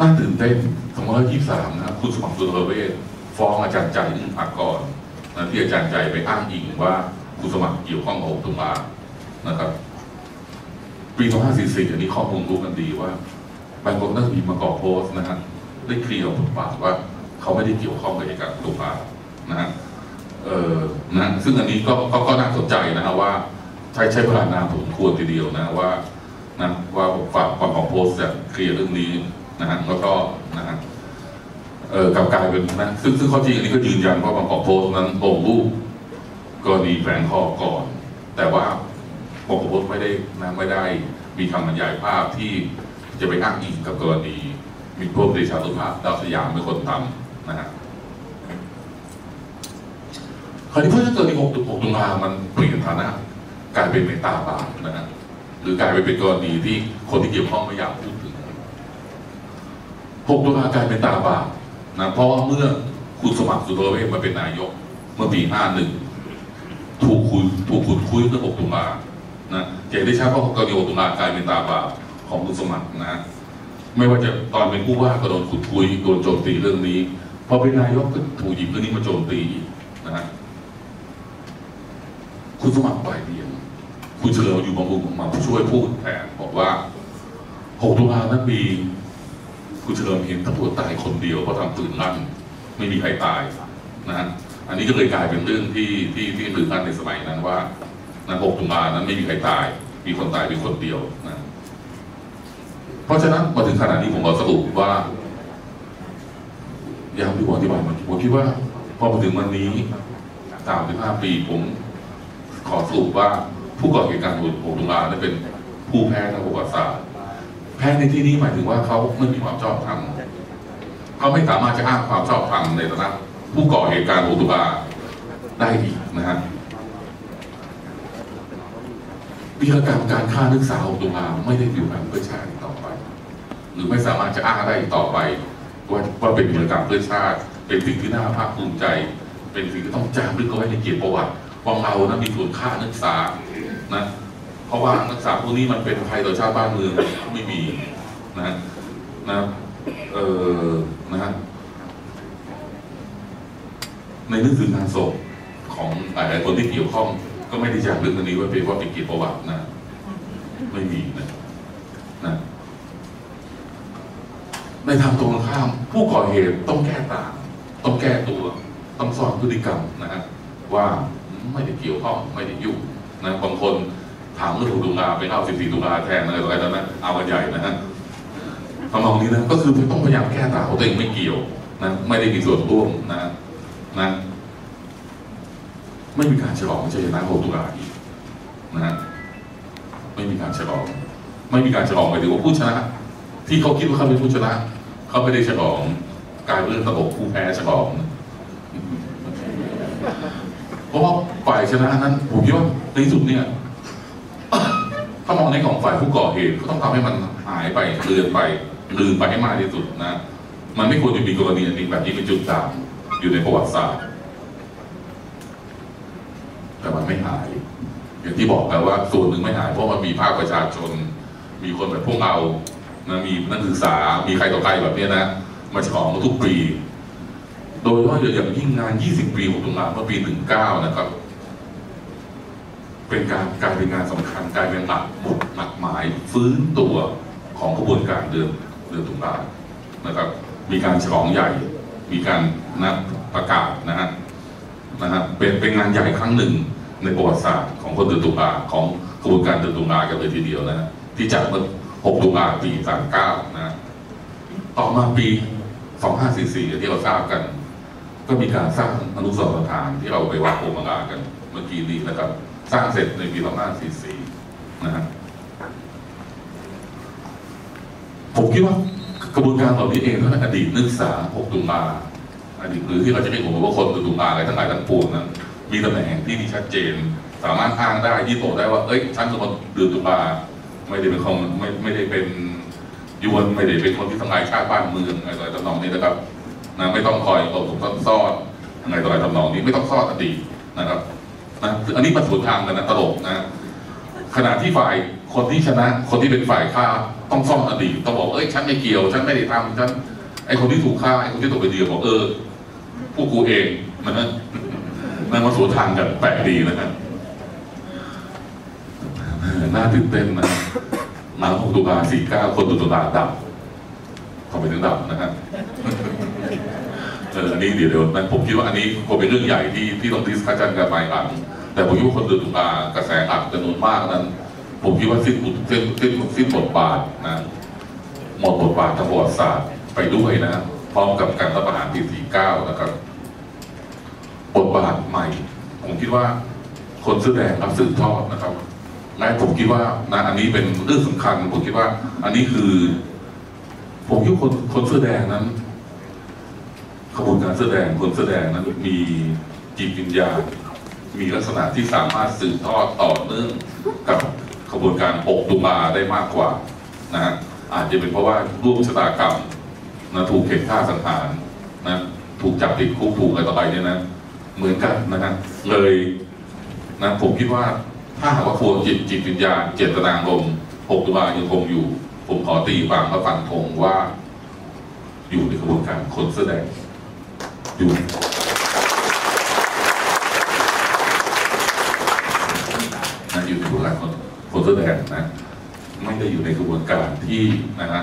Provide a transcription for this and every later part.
น่าตื่นเต้น2523 นะครับ คุณสมัครสุรเวชฟ้องอาจารย์ใจอึ้งอักกรนะที่อาจารย์ใจไปอ้างอิงว่าคุณสมัครเกี่ยวข้องกับ6ตุลานะครับปี2544อันนี้ข้อมูลรู้กันดีว่าบางคนนักบีมาก่อโพสนะฮะได้เคลียร์บทบาทว่า เขาไม่ได้เกี่ยวข้องกับเหตุการณ์ตุลานะฮะเออนะซึ่งอันนี้ก็ก็ก็น่าสนใจนะฮะว่าใช้ใช้เวลานานสมควรทีเดียวนะว่านะว่าฝากความของโพสจะเคลียร์เรื่องนี้ นะฮะแล้วก็นะฮะเออกลับกลายเป็นนะซึ่งซึ่งข้อจริงอันนี้ก็ยืนยันว่าบางของโพสต์นั้นลงรูปกรณีแฝงคอก่อน แต่ว่าบางของโพสต์ไม่ได้นะไม่ได้มีคำบรรยายภาพที่จะไปอ้างอิงกับกรณีมีพวกเดชาตุภาพดาวสยามเป็นคนทำนะฮะคราวนี้เพื่อถ้าเกิดใน6ตุ6ตุลามันเปลี่ยนฐานะกลายเป็นเมตตาบาปนะฮะหรือกลายไปเป็นกรณีที่คนที่เกี่ยวข้องไม่อยากพูดถึง 6ตุลากลายเป็นตาบาปนะเพราะว่าเมื่อคุณสมัครสุรเวชมาเป็นนายก เมื่อปี 51 ถูกคุยถูกขุดคุยเรื่อง6ตุลานะเห็นได้ชัดว่ากรณี6ตุลากลายเป็นตาบาปของคุณสมัครนะไม่ว่าจะตอนเป็นผู้ว่าก็โดนขุดคุยโดนโจมตีเรื่องนี้พอเป็นนายกก็ถูกหยิบเรื่องนี้มาโจมตีนะฮะคุณสมัครไปเรียนคุณเฉลิมอยู่บำรุงมาช่วยพูดแทนบอกว่า 6 ตุลานั้นมี คุณเฉลิมเห็นตำรวจตายคนเดียวเพราะทำปืนลั่นไม่มีใครตายนะฮะอันนี้ก็เลยกลายเป็นเรื่องที่ที่ที่ตื่นลั่นในสมัยนั้นว่านะ6ตุลานั้นไม่มีใครตาย มีคนตายเป็นคนเดียวนะเพราะฉะนั้นมาถึงขนาดนี้ผมขอสรุปว่าอย่างที่ผมอธิบายมาผมคิดว่าพอมาถึงวันนี้35ปีผมขอสรุปว่าผู้ก่อเหตุการณ์6ตุลานั้นเป็นผู้แพ้ทางประวัติศาสตร์ แพ้ในที่นี้หมายถึงว่าเขาไม่มีความชอบธรรมเขาไม่สามารถจะอ้างความชอบธรรมในฐานะผู้ก่อเหตุการณ์6ตุลาได้อีกนะฮะวิธีการการฆ่านักศึกษา6ตุลาไม่ได้อยู่กันเพื่อชาติต่อไป หรือไม่สามารถจะอ้างได้อีกต่อไปว่าว่าเป็นวิธีการเพื่อชาติ เป็นสิ่งที่น่าภาคภูมิใจ เป็นสิ่งที่ต้องจารึกเอาไว้ในเกียรติประวัติว่าเรานะมีส่วนค่านักศึกษานะ เพราะว่านักศึกษาพวกนี้มันเป็นภัยต่อชาติบ้านเมืองไม่มีนะนะเออนะฮะในหนังสืองานศพของหลายๆคนที่เกี่ยวข้อง ก็ไม่ได้จากเรึกอันนี้ไว่าเป็นว่าเป็นเกียรติประวัตินะ ไม่มีนะนะในทางตรงข้าม ผู้ก่อเหตุต้องแก้ต่าง ต้องแก้ตัว ต้องสอนพฤติกรรมนะฮะว่าไม่ได้เกี่ยวข้องไม่ได้ยุ่งนะบางคน ถามเรื่องตุลาไปเอาสิบสี่ตุลาแทนอะไรต่ออะไรตอนนั้เอากันใหญ่นะฮะทำนองนี้นะก็คือต้องพยายามแก้ต่างว่าตัวเองไม่เกี่ยวนะไม่ได้มีส่วนร่วมนะนะ ไม่มีการฉลองชัยชนะ6ตุลาอีกนะฮะไม่มีการฉลอง ไม่มีการฉลองหมายถึงว่าผู้ชนะ ที่เขาคิดว่าเขาเป็นผู้ชนะ เขาไม่ได้ฉลองกลายเป็นเรื่องตลกผู้แพ้ฉลองเพราะว่าฝ่ายชนะนั้นผมคิดว่าในสุดเนี่ย ถ้ามองในของฝ่ายผู้ก่อเหตุก็ต้องทำให้มันหายไปเลือนไปลืมไปให้มากที่สุดนะ มันไม่ควรจะมีกรณีอันนี้แบบนี้เป็นจุดด่างอยู่ในประวัติศาสตร์ แต่มันไม่หาย อย่างที่บอกแล้วว่า ส่วนหนึ่งไม่หายเพราะมันมีภาคประชาชน มีคนแบบพวกเรานะมีนักศึกษา มีใครต่อใครแบบนี้นะมาฉลองทุกปี โดยเฉพาะอย่างยิ่งงาน 20 ปีของตุลาเมื่อปี 19 นะครับ เป็นการกลายเป็นงานสำคัญกลายเป็นหลักหมุดหลักหมายฟื้นตัวของกระบวนการเดือนเดือนตุลานะครับ มีการฉลองใหญ่ มีการนัดประกาศนะฮะนะฮะเป็นเป็นงานใหญ่ครั้งหนึ่งในประวัติศาสตร์ของคนเดือนตุลาของกระบวนการเดือนตุลากันเลยทีเดียวนะฮะที่จัดเมื่อ6ตุลาปี39นะฮะต่อมาปี 2544 ที่เราทราบกัน ก็มีการสร้างอนุสรณ์สถานที่เราไปวัดโอมังอากันเมื่อกี้นี้นะครับ สร้างเสร็จในปี2544นะฮะผมคิดว่ากระบวนการเหล่านี้เองท่านอดีตนักศึกษา6ตุลาอดีตหรือที่เราจะเรียกผมว่าคนตุลาอะไรทั้งหลายทั้งปวงนั้น มีตำแหน่งที่ที่ชัดเจน สามารถอ้างได้ที่โตได้ว่า เอ้ยฉันเป็นคนดือตุลาไม่ได้เป็นคนไม่ไม่ได้เป็นยวนไม่ได้เป็นคนที่ทำลายชาติบ้านเมืองอะไรต่ออะไรทำนองนี้นะครับนะไม่ต้องคอยหลบหลบซ่อนอะไรต่ออะไรทำนองนี้ไม่ต้องซ่อนอดีตนะครับ นะอันนี้มันสวนทางกันนะตลกนะขณะที่ฝ่ายคนที่ชนะ คนที่เป็นฝ่ายฆ่าต้องซ่อมอดีตต้องบอกเอ้ยฉันไม่เกี่ยว ฉันไม่ได้ทำฉันไอคนที่ถูกฆ่าไอคนที่ตกเป็นเหยื่อบอกเออพวกกูเองนะฮะนั่นมาสวนทางกันแปลกดีนะครับน่าตื่นเต้นนะหนังของตุลาสี่เก้าคนตุลาดับทำไมถึงดับนะครับ เอออันนี้เดี๋ยวเดี๋ยวนะผมคิดว่าอันนี้คงเป็นเรื่องใหญ่ที่ที่ต้อง discussion กันไปหลัง แต่ผมคิดว่าคนเดือนตุลากระแสหลักจำนวนมากนั้น ผมคิดว่าสิ้นบุสิ้นสิ้นสิ้นบทบาทนะหมดบทบาททางประวัติศาสตร์ไปด้วยนะพร้อมกับการรัฐประหารปี49นะครับบทบาทใหม่ ผมคิดว่าคนเสื้อแดงรับสืบทอดนะครับและผมคิดว่านะอันนี้เป็นเรื่องสำคัญ ผมคิดว่า อันนี้คือ ผมคิดว่าคนคนเสื้อแดงนั้น ขบวนการแสดงคนแสดงนั้นมีจิตวิญญาณมีลักษณะที่สามารถสืบทอดต่อเนื่องกับขบวนการปกตุลาได้มากกว่านะฮะอาจจะเป็นเพราะว่าร่วมชะตากรรมนะถูกเข็นฆ่าสังหารนะถูกจับติดคุกถูกอะไรต่อไปเนี่ยนะเหมือนกันนะฮะเลยนะผมคิดว่าถ้าหากว่าควรจิตจิตวิญญาณเจตนารมณ์ปกตุลายังคงอยู่ ผมขอตีความและฟันธงว่า อยู่ในกระบวนการคนแสดง อยู่นะอยู่ในกระบวนกคนคนแสดงนะ ไม่ได้อยู่ในกระบวนการที่นะฮะ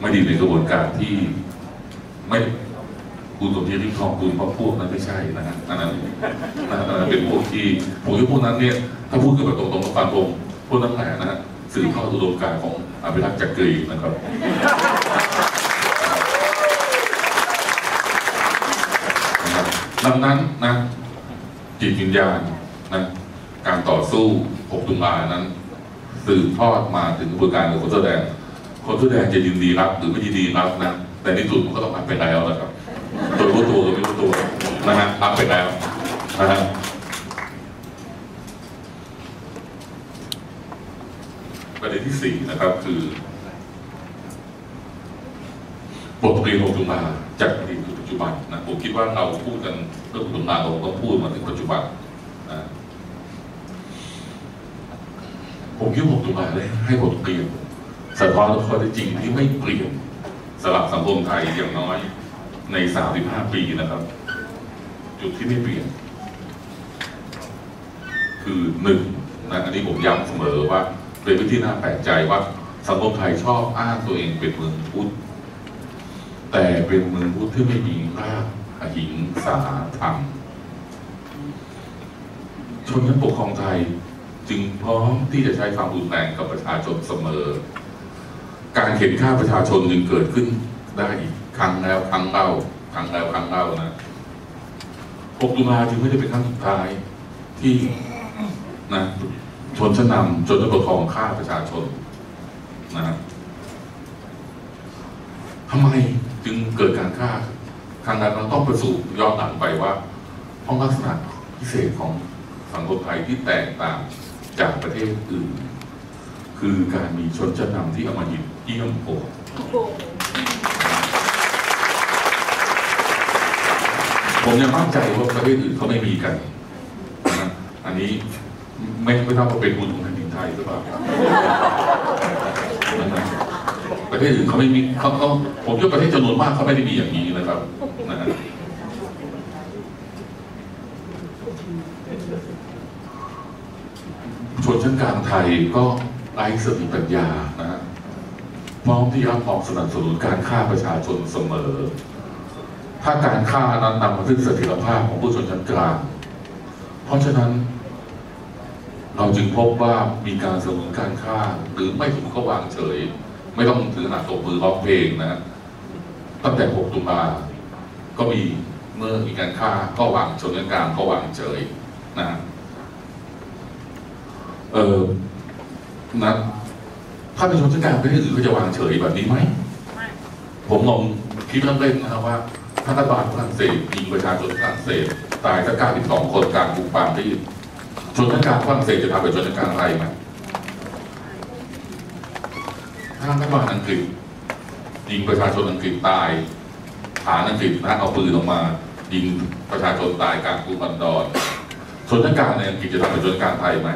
ไม่ได้อยู่ในกระบวนการที่ไม่คุณสมคิดที่ครองคุณเพราะพวกนั้นไม่ใช่นะฮะอันนั้นนะอันนั้นเป็นพวกที่ผมคิดว่าพวกนั้นเนี่ยถ้าพูดกันแบบตรงๆกับฟันธงพวกนั้นแหละนะฮะสื่อข้าอุดมการณ์ของอภิรักษ์จักรีนะครับ นะครับ ดังนั้นนะจิตวิญญาณนะการต่อสู้6ตุลานั้นสืบทอดมาถึงกระบวนการของคนแสอแดง คนแสอแดงจะยินดีรับ หรือไม่ยินดีรับนะแต่ในที่สุดมันก็ต้องรับไปแล้วนะครับโดยรู้ตัวหรือไม่รู้ตัวนะฮะรับไปแล้วนะฮะประเด็นที่สี่นะครับ คือบทเรียนของตุลาจากอดีต ผมคิดว่าเราพูดกันเรื่องตุลาเราต้องพูดมาถึงปัจจุบันนะผมคิดว่าตุลาได้ให้บทเรียนสะท้อนข้อเท็จจริงที่ไม่เปลี่ยนสลับสังคมไทยอย่างน้อยใน 35 ปีนะครับ จุดที่ไม่เปลี่ยน คือหนึ่งนะอันนี้ผมย้ำเสมอว่าเป็นวิธีน่าแปลกใจว่าสังคมไทยชอบอ้างตัวเองเป็นเมืองพุทธแต่เป็นเมืองพุทธที่ไม่มีราก อหิงสาธรรม ชนชั้นปกครองไทยจึงพร้อมที่จะใช้ความรุนแรงกับประชาชนเสมอ การเข็นฆ่าประชาชนจึงเกิดขึ้นได้อีกครั้งแล้วครั้งเล่าครั้งแล้วครั้งเล่านะ 6 ตุลาจึงไม่ได้เป็นครั้งสุดท้ายที่นะชนชั้นนำชนชั้นปกครองฆ่าประชาชนนะฮะทำไมจึงเกิดการฆ่า ทางนั้นเราต้องประสูติย้อนหลังไปว่าเพราะลักษณะพิเศษของสังคมไทยที่แตกต่างจากประเทศอื่น คือการมีชนชั้นนำที่เอามาหยิบเยี่ยมโหผมยังมั่นใจว่าประเทศอื่นเขาไม่มีกันนะอันนี้ไม่ไม่ทราบว่าเป็นบุญของแผ่นดินไทยหรือเปล่าประเทศอื่นเขาไม่มีเขาเขาผมคิดว่าประเทศจำนวนมากเขาไม่ได้มีอย่างนี้นะครับนะฮะช นชั้นกลางไทยก็ไร้สติปัญญานะพร้อมที่จะพร้อมสนับสนุนการฆ่าประชาชนเสมอ ถ้าการฆ่านั้นนำมาซึ่งเสถียรภาพของผู้ชนชั้นกลาง เพราะฉะนั้น เราจึงพบว่ามีการสนับสนุนการฆ่า หรือไม่ถึงก็วางเฉย ไม่ต้องถึงขนาดตบมือร้องเพลงนะตั้งแต่ 6 ตุลาก็มีเมื่อมีการฆ่าก็วางชนชั้นกลางก็วางเฉยนะ เออนะถ้าเป็นชนชั้นกลางประเทศอื่นเขาจะวางเฉยแบบนี้ไหม ผมลองคิดเล่นๆนะครับว่าถ้ารัฐบาลฝรั่งเศสยิงประชาชนฝรั่งเศส ตายสัก92คนกลางกรุงปารีสชนชั้นกลางฝรั่งเศสจะทำแบบชนชั้นกลางไทยไหมถ้ารัฐบาลอังกฤษยิงประชาชนอังกฤษตายฐานอังกฤษนะเอาปืนออกมา ยิงประชาชนตายกลางกรุงลอนดอนชนชั้นกลางในอังกฤษจะทำเป็นชนชั้นกลางไทยไหม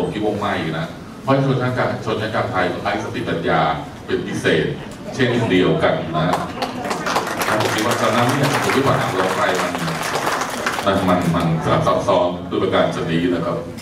ผมคิดว่าไม่นะ เพราะชนชั้นกลางชนชั้นกลางไทยต้องใช้สติปัญญาเป็นพิเศษ เช่นเดียวกันนะผมคิดว่าตอนนั้นเนี่ยผมคิดว่าหากเราไปมันมันมันมันสลับซับซ้อนด้วยประการชนนี้นะครับ